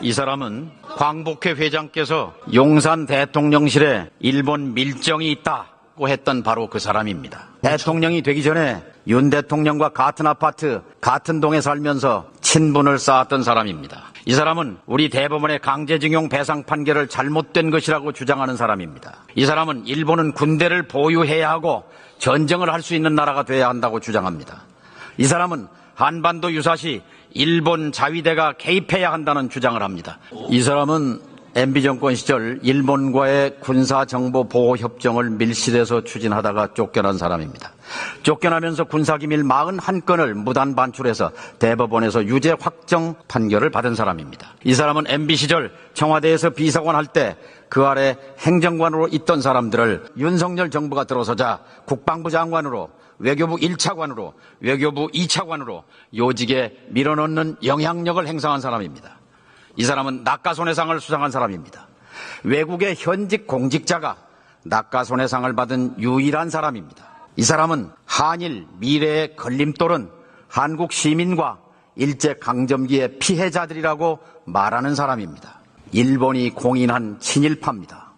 이 사람은 광복회 회장께서 용산 대통령실에 일본 밀정이 있다고 했던 바로 그 사람입니다. 대통령이 되기 전에 윤 대통령과 같은 아파트, 같은 동에 살면서 친분을 쌓았던 사람입니다. 이 사람은 우리 대법원의 강제징용 배상 판결을 잘못된 것이라고 주장하는 사람입니다. 이 사람은 일본은 군대를 보유해야 하고 전쟁을 할 수 있는 나라가 돼야 한다고 주장합니다. 이 사람은 한반도 유사시 일본 자위대가 개입해야 한다는 주장을 합니다. 이 사람은 MB 정권 시절 일본과의 군사정보 보호 협정을 밀실에서 추진하다가 쫓겨난 사람입니다. 쫓겨나면서 군사기밀 41건을 무단 반출해서 대법원에서 유죄 확정 판결을 받은 사람입니다. 이 사람은 MB 시절 청와대에서 비서관 할 때 그 아래 행정관으로 있던 사람들을 윤석열 정부가 들어서자 국방부 장관으로 외교부 1차관으로 외교부 2차관으로 요직에 밀어넣는 영향력을 행사한 사람입니다. 이 사람은 낙가손해상을 수상한 사람입니다. 외국의 현직 공직자가 낙가손해상을 받은 유일한 사람입니다. 이 사람은 한일 미래의 걸림돌은 한국 시민과 일제 강점기의 피해자들이라고 말하는 사람입니다. 일본이 공인한 친일파입니다.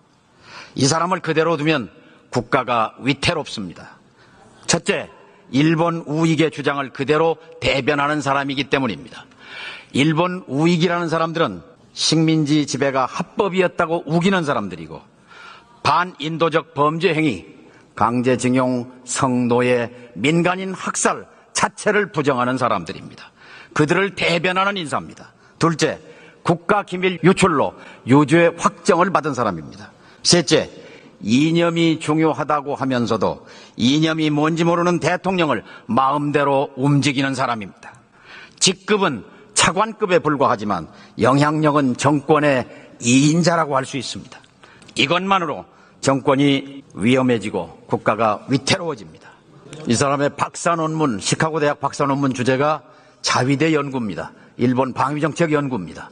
이 사람을 그대로 두면 국가가 위태롭습니다. 첫째, 일본 우익의 주장을 그대로 대변하는 사람이기 때문입니다. 일본 우익이라는 사람들은 식민지 지배가 합법이었다고 우기는 사람들이고 반인도적 범죄 행위, 강제징용, 성노예, 민간인 학살 자체를 부정하는 사람들입니다. 그들을 대변하는 인사입니다. 둘째, 국가기밀 유출로 유죄 확정을 받은 사람입니다. 셋째, 이념이 중요하다고 하면서도 이념이 뭔지 모르는 대통령을 마음대로 움직이는 사람입니다. 직급은 차관급에 불과하지만 영향력은 정권의 2인자라고 할 수 있습니다. 이것만으로 정권이 위험해지고 국가가 위태로워집니다. 이 사람의 박사 논문, 시카고 대학 박사 논문 주제가 자위대 연구입니다. 일본 방위정책 연구입니다.